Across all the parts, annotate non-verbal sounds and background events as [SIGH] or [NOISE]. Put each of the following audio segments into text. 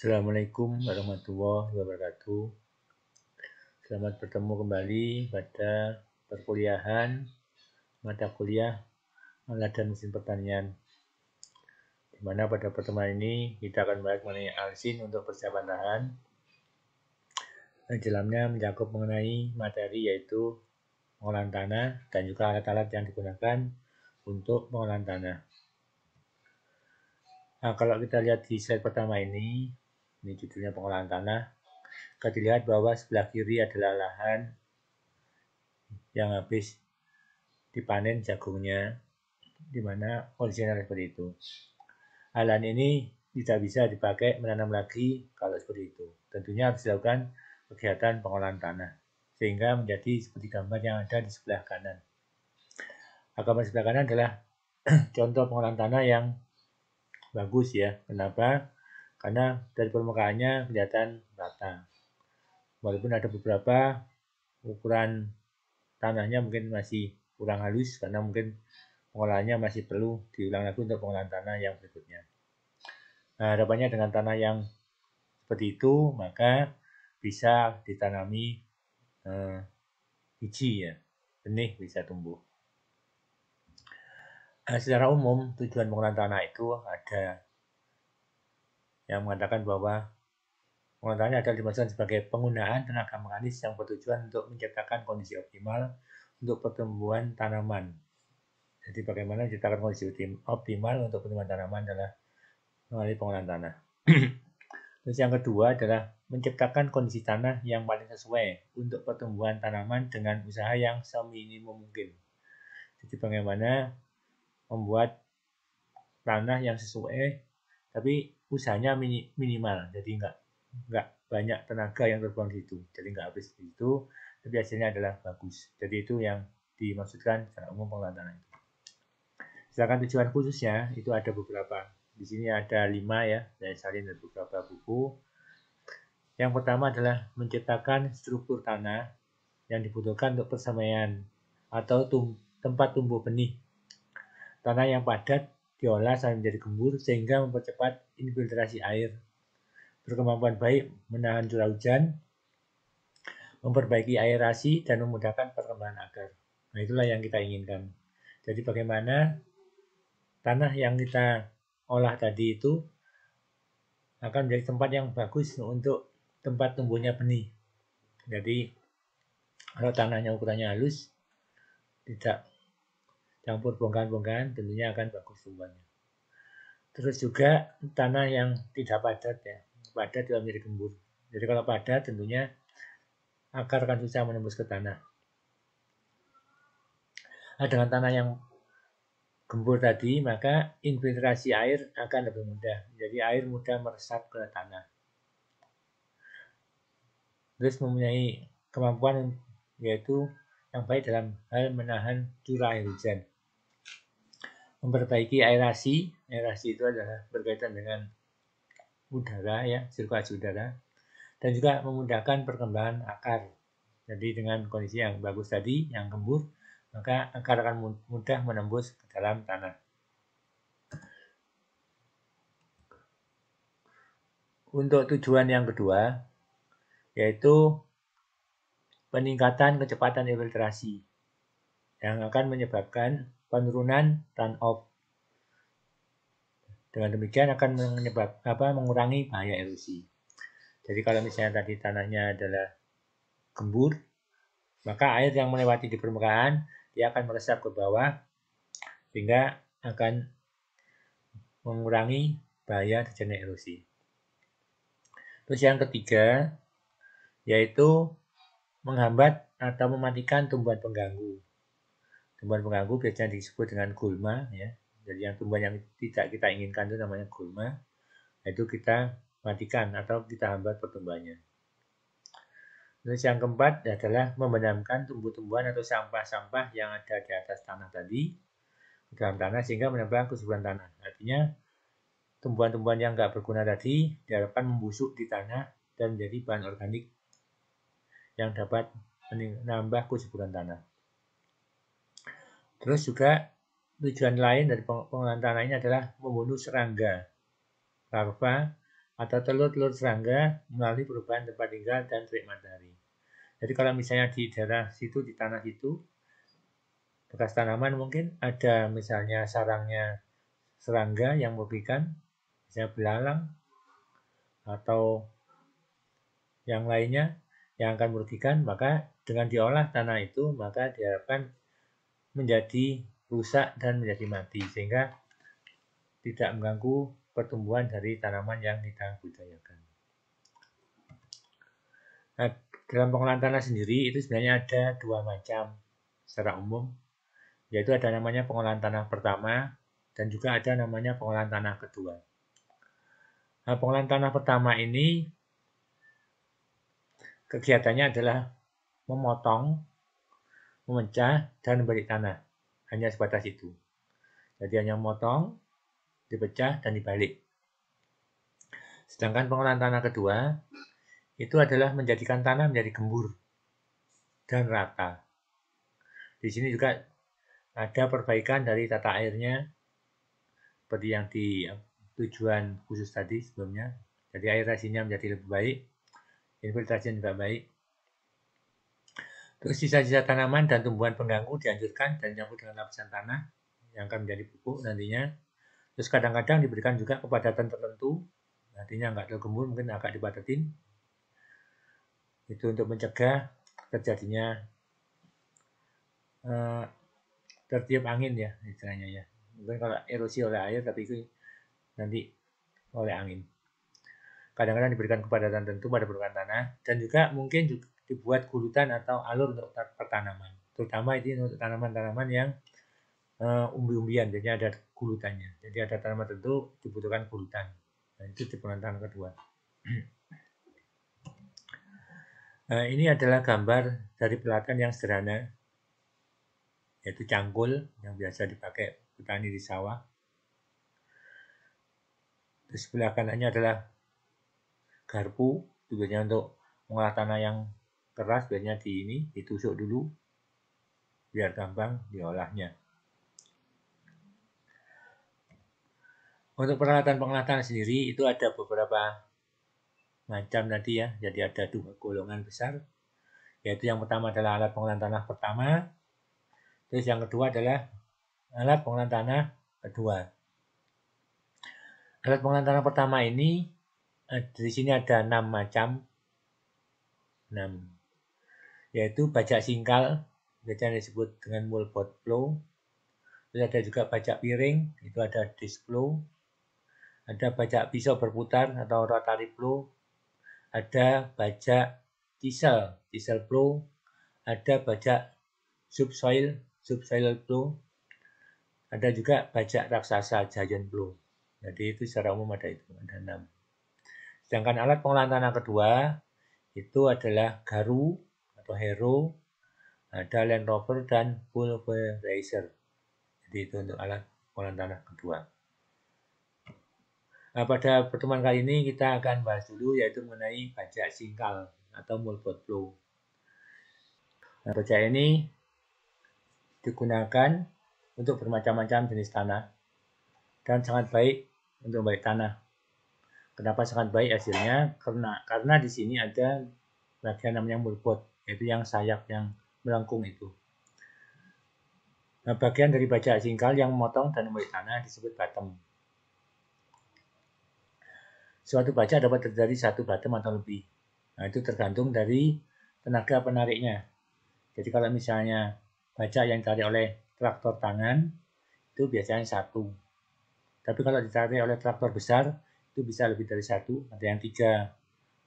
Assalamualaikum warahmatullahi wabarakatuh. Selamat bertemu kembali pada perkuliahan mata kuliah alat dan mesin pertanian. Di mana pada pertemuan ini kita akan membahas mengenai alsin untuk persiapan lahan. Di dalamnya mencakup mengenai materi yaitu pengolahan tanah dan juga alat-alat yang digunakan untuk pengolahan tanah. Nah, kalau kita lihat di slide pertama ini, ini judulnya pengolahan tanah, kita dilihat bahwa sebelah kiri adalah lahan yang habis dipanen jagungnya, di mana kondisinya seperti itu. Lahan ini tidak bisa dipakai menanam lagi kalau seperti itu. Tentunya harus dilakukan kegiatan pengolahan tanah, sehingga menjadi seperti gambar yang ada di sebelah kanan. Gambar sebelah kanan adalah [CLEARS THROAT] contoh pengolahan tanah yang bagus ya. Kenapa? Karena dari permukaannya kelihatan rata. Walaupun ada beberapa ukuran tanahnya mungkin masih kurang halus karena mungkin pengolahannya masih perlu diulang lagi untuk pengolahan tanah yang berikutnya. Nah, harapannya dengan tanah yang seperti itu maka bisa ditanami eh, biji ya, benih bisa tumbuh. Nah, secara umum tujuan pengolahan tanah itu ada yang mengatakan bahwa pengolahan tanah adalah dimaksudkan sebagai penggunaan tenaga mekanis yang bertujuan untuk menciptakan kondisi optimal untuk pertumbuhan tanaman. Jadi bagaimana menciptakan kondisi optimal untuk pertumbuhan tanaman adalah melalui pengolahan tanah. [CLEARS THROAT] Terus yang kedua adalah menciptakan kondisi tanah yang paling sesuai untuk pertumbuhan tanaman dengan usaha yang seminimum mungkin. Jadi bagaimana membuat tanah yang sesuai tapi usahanya minimal. Jadi nggak nggak banyak tenaga yang terbuang di situ. Jadi nggak habis di situ tapi hasilnya adalah bagus. Jadi itu yang dimaksudkan secara umum pengelolaan tanah itu. Sedangkan tujuan khususnya itu ada beberapa. Di sini ada lima ya saya salin dari beberapa buku. Yang pertama adalah menciptakan struktur tanah yang dibutuhkan untuk persemaian atau tum tempat tumbuh benih. Tanah yang padat diolah sampai menjadi gembur sehingga mempercepat infiltrasi air. Berkemampuan baik menahan curah hujan, memperbaiki aerasi, dan memudahkan perkembangan akar. Nah itulah yang kita inginkan. Jadi bagaimana tanah yang kita olah tadi itu akan menjadi tempat yang bagus untuk tempat tumbuhnya benih. Jadi kalau tanahnya ukurannya halus, tidak campur bongkahan-bongkahan tentunya akan bagus tumbuhannya. Terus juga tanah yang tidak padat ya, padat juga menjadi gembur. Jadi kalau padat tentunya akar akan susah menembus ke tanah. Nah, dengan tanah yang gembur tadi, maka infiltrasi air akan lebih mudah. Jadi air mudah meresap ke tanah. Terus mempunyai kemampuan yaitu yang baik dalam hal menahan curah air hujan memperbaiki aerasi. Aerasi itu adalah berkaitan dengan udara ya, sirkulasi udara dan juga memudahkan perkembangan akar. Jadi dengan kondisi yang bagus tadi, yang gembur, maka akar akan mudah menembus ke dalam tanah. Untuk tujuan yang kedua, yaitu peningkatan kecepatan infiltrasi yang akan menyebabkan penurunan runoff. Dengan demikian akan menyebab apa mengurangi bahaya erosi. Jadi kalau misalnya tadi tanahnya adalah gembur, maka air yang melewati di permukaan dia akan meresap ke bawah sehingga akan mengurangi bahaya terjadinya erosi. Terus yang ketiga yaitu menghambat atau mematikan tumbuhan pengganggu tumbuhan pengganggu biasanya disebut dengan gulma ya. Jadi yang tumbuhan yang tidak kita inginkan itu namanya gulma. Itu kita matikan atau kita hambat pertumbuhannya. Terus yang keempat adalah membenamkan tumbuh-tumbuhan atau sampah-sampah yang ada di atas tanah tadi di dalam tanah sehingga menambah kesuburan tanah. Artinya tumbuhan-tumbuhan yang nggak berguna tadi diharapkan membusuk di tanah dan menjadi bahan organik yang dapat menambah kesuburan tanah. Terus juga tujuan lain dari pengolahan tanah ini adalah membunuh serangga, larva, atau telur-telur serangga melalui perubahan tempat tinggal dan terik matahari. Jadi kalau misalnya di daerah situ, di tanah situ, bekas tanaman mungkin ada misalnya sarangnya serangga yang merugikan, misalnya belalang, atau yang lainnya yang akan merugikan, maka dengan diolah tanah itu, maka diharapkan menjadi rusak dan menjadi mati, sehingga tidak mengganggu pertumbuhan dari tanaman yang kita budidayakan. Nah, dalam pengolahan tanah sendiri itu sebenarnya ada dua macam secara umum, yaitu ada namanya pengolahan tanah pertama dan juga ada namanya pengolahan tanah kedua. Nah, pengolahan tanah pertama ini kegiatannya adalah memotong, memecah, dan membalik tanah. Hanya sebatas itu. Jadi hanya memotong, dipecah, dan dibalik. Sedangkan pengolahan tanah kedua, itu adalah menjadikan tanah menjadi gembur dan rata. Di sini juga ada perbaikan dari tata airnya, seperti yang di tujuan khusus tadi sebelumnya. Jadi air rasinya menjadi lebih baik, infiltrasi juga baik. Terus sisa-sisa tanaman dan tumbuhan pengganggu dianjurkan dan nyambut dengan lapisan tanah yang akan menjadi pupuk nantinya. Terus kadang-kadang diberikan juga kepadatan tertentu, nantinya nggak tergembur mungkin agak dibatatin. Itu untuk mencegah terjadinya uh, tertiup angin ya istilahnya ya. Mungkin kalau erosi oleh air tapi itu nanti oleh angin kadang-kadang diberikan kepadatan tentu pada permukaan tanah dan juga mungkin juga dibuat gulutan atau alur untuk pertanaman. Terutama ini untuk tanaman-tanaman yang uh, umbi-umbian. Jadi ada gulutannya. Jadi ada tanaman tentu dibutuhkan gulutan. Nah, itu di tanah kedua. Nah, [CLEARS THROAT] ini adalah gambar dari pelatihan yang sederhana yaitu cangkul yang biasa dipakai petani di sawah. Di sebelah kanannya adalah garpu tujuannya untuk mengolah tanah yang keras biasanya di ini ditusuk dulu biar gampang diolahnya. Untuk peralatan pengolah tanah sendiri itu ada beberapa macam tadi ya. Jadi ada dua golongan besar yaitu yang pertama adalah alat pengolahan tanah pertama terus yang kedua adalah alat pengolahan tanah kedua. Alat pengolahan tanah pertama ini Eh, di sini ada enam macam. Enam yaitu bajak singkal biasanya disebut dengan mulbot flow. Terus ada juga bajak piring itu ada disc flow. Ada bajak pisau berputar atau rotary flow. Ada bajak diesel diesel flow. Ada bajak subsoil subsoil flow. Ada juga bajak raksasa giant flow. Jadi itu secara umum ada itu ada enam. Sedangkan alat pengolahan tanah kedua itu adalah Garu Hero, ada Land Rover dan Pulverizer. Jadi itu untuk alat pengolahan tanah kedua. Nah, pada pertemuan kali ini kita akan bahas dulu yaitu mengenai bajak singkal atau mulbot flow. Nah, bajak ini digunakan untuk bermacam-macam jenis tanah dan sangat baik untuk baik tanah Kenapa sangat baik hasilnya? Karena karena di sini ada bagian namanya mulbot, yaitu yang sayap yang melengkung itu. Nah, bagian dari bajak singkal yang memotong dan memberi tanah disebut bottom. Suatu bajak dapat terjadi satu bottom atau lebih. Nah, itu tergantung dari tenaga penariknya. Jadi kalau misalnya bajak yang ditarik oleh traktor tangan, itu biasanya satu. Tapi kalau ditarik oleh traktor besar, itu bisa lebih dari satu ada yang tiga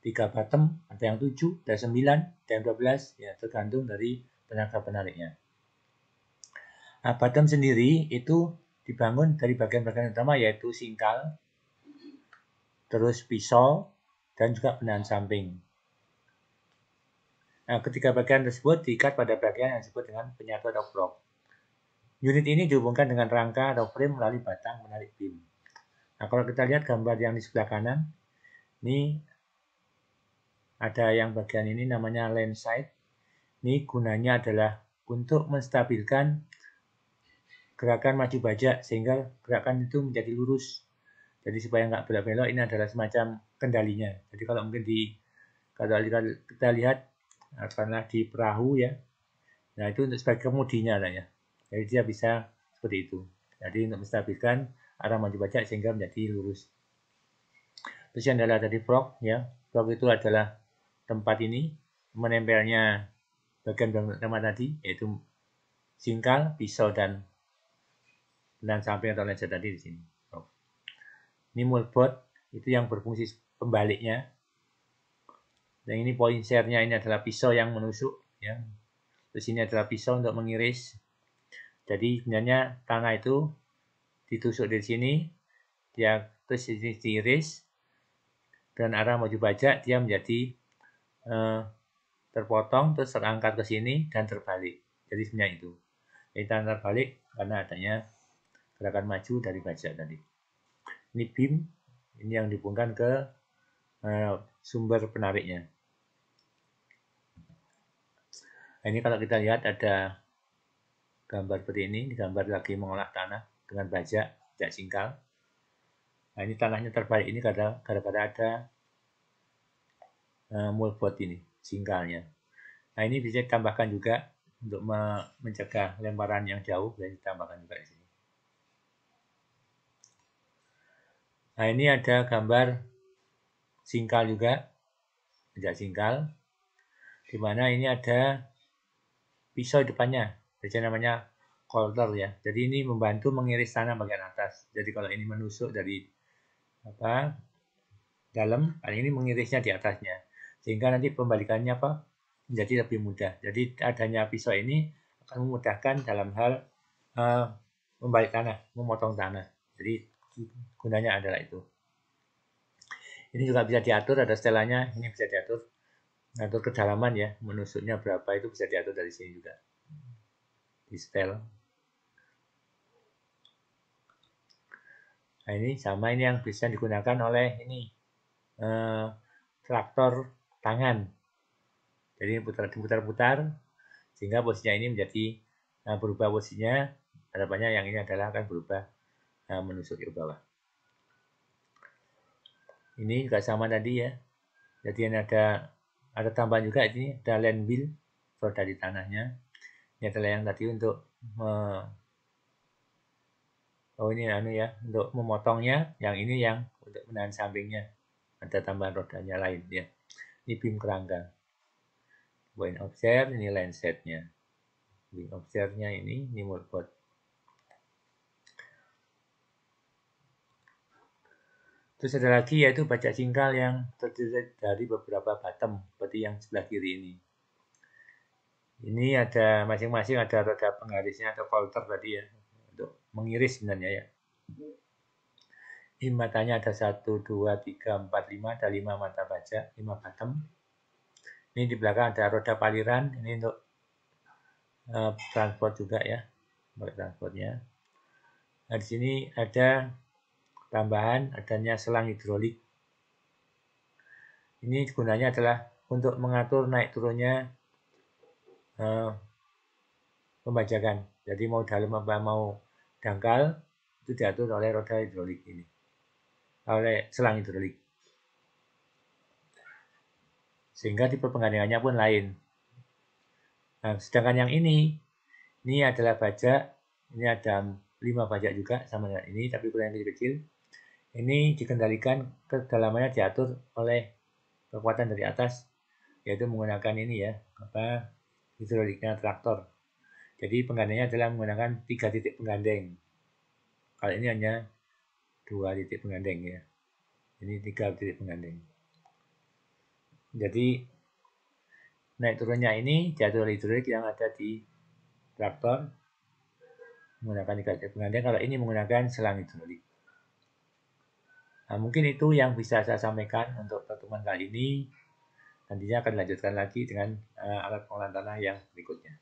tiga bottom ada yang tujuh ada sembilan ada yang dua belas ya tergantung dari tenaga penariknya nah bottom sendiri itu dibangun dari bagian-bagian utama yaitu singkal terus pisau dan juga penahan samping Nah, ketiga bagian tersebut diikat pada bagian yang disebut dengan penyatu atau blok. Unit ini dihubungkan dengan rangka atau frame melalui batang menarik beam. Nah, kalau kita lihat gambar yang di sebelah kanan, ini ada yang bagian ini namanya lens sight. Ini gunanya adalah untuk menstabilkan gerakan maju bajak sehingga gerakan itu menjadi lurus Jadi supaya nggak belok-belok ini adalah semacam kendalinya. Jadi kalau mungkin di kalau kita lihat karena di perahu ya, nah itu untuk sebagai kemudinya lah ya. Jadi dia bisa seperti itu. Jadi untuk menstabilkan arah maju bajak sehingga menjadi lurus. Terus yang adalah tadi frog ya. Frog itu adalah tempat ini menempelnya bagian pertama tadi yaitu singkal, pisau dan dan samping atau lensa tadi di sini. Ini mulbot itu yang berfungsi pembaliknya. Dan ini poinsernya ini adalah pisau yang menusuk ya. Terus ini adalah pisau untuk mengiris. Jadi sebenarnya tanah itu ditusuk dari sini, dia terus ini diiris dan arah maju bajak dia menjadi eh, terpotong terus terangkat ke sini dan terbalik. Jadi sebenarnya itu. Jadi terbalik karena adanya gerakan maju dari bajak tadi ini beam ini yang dihubungkan ke uh, sumber penariknya nah, ini kalau kita lihat ada gambar seperti ini ini gambar lagi mengolah tanah dengan bajak bajak singkal nah ini tanahnya terbalik ini gara-gara ada uh, mulbot ini singkalnya. Nah ini bisa ditambahkan juga untuk mencegah lemparan yang jauh bisa ditambahkan juga di sini. Nah ini ada gambar singkal juga, tidak singkal, di mana ini ada pisau depannya, jadi namanya coulter ya. Jadi ini membantu mengiris tanah bagian atas. Jadi kalau ini menusuk dari apa dalam, kali ini mengirisnya di atasnya, sehingga nanti pembalikannya apa menjadi lebih mudah. Jadi adanya pisau ini akan memudahkan dalam hal uh, membalik tanah, memotong tanah. Jadi gunanya adalah itu. Ini juga bisa diatur, ada setelannya, ini bisa diatur. Atur kedalaman ya, menusuknya berapa itu bisa diatur dari sini juga. Di setel. Nah ini sama ini yang bisa digunakan oleh ini eh, traktor tangan. Jadi putar-putar-putar sehingga posisinya ini menjadi nah, berubah posisinya. Harapannya yang ini adalah akan berubah nah, menusuk ke bawah. Ini juga sama tadi ya. Jadi ini ada ada tambahan juga ini ada land bill roda di tanahnya. Ini adalah yang tadi untuk me, oh ini anu ya untuk memotongnya. Yang ini yang untuk menahan sampingnya. Ada tambahan rodanya lain ya. Ini beam kerangka. Point observe ini setnya. Beam observe-nya ini ini mulbot. Terus ada lagi yaitu baca singkal yang terdiri dari beberapa bottom seperti yang sebelah kiri ini. Ini ada masing-masing ada roda penggarisnya atau filter tadi ya untuk mengiris sebenarnya ya. Ini matanya ada 1, 2, 3, 4, 5, ada 5 mata baca, 5 bottom. Ini di belakang ada roda paliran, ini untuk uh, transport juga ya, untuk transportnya. Nah, di sini ada tambahan adanya selang hidrolik. Ini gunanya adalah untuk mengatur naik turunnya eh, pembajakan. Jadi mau dalam apa mau dangkal itu diatur oleh roda hidrolik ini, oleh selang hidrolik. Sehingga tipe penggandingannya pun lain. Nah, sedangkan yang ini, ini adalah bajak, ini ada 5 bajak juga sama dengan ini, tapi ukuran yang kecil-kecil. Ini dikendalikan kedalamannya diatur oleh kekuatan dari atas, yaitu menggunakan ini ya, apa hidroliknya traktor. Jadi penggandengnya adalah menggunakan tiga titik penggandeng. Kalau ini hanya dua titik penggandeng ya. Ini tiga titik penggandeng. Jadi naik turunnya ini diatur hidrolik yang ada di traktor menggunakan tiga titik penggandeng. Kalau ini menggunakan selang hidrolik. Nah, mungkin itu yang bisa saya sampaikan untuk pertemuan kali ini. Nantinya akan dilanjutkan lagi dengan uh, alat pengolahan tanah yang berikutnya.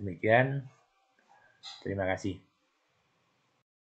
Demikian, terima kasih.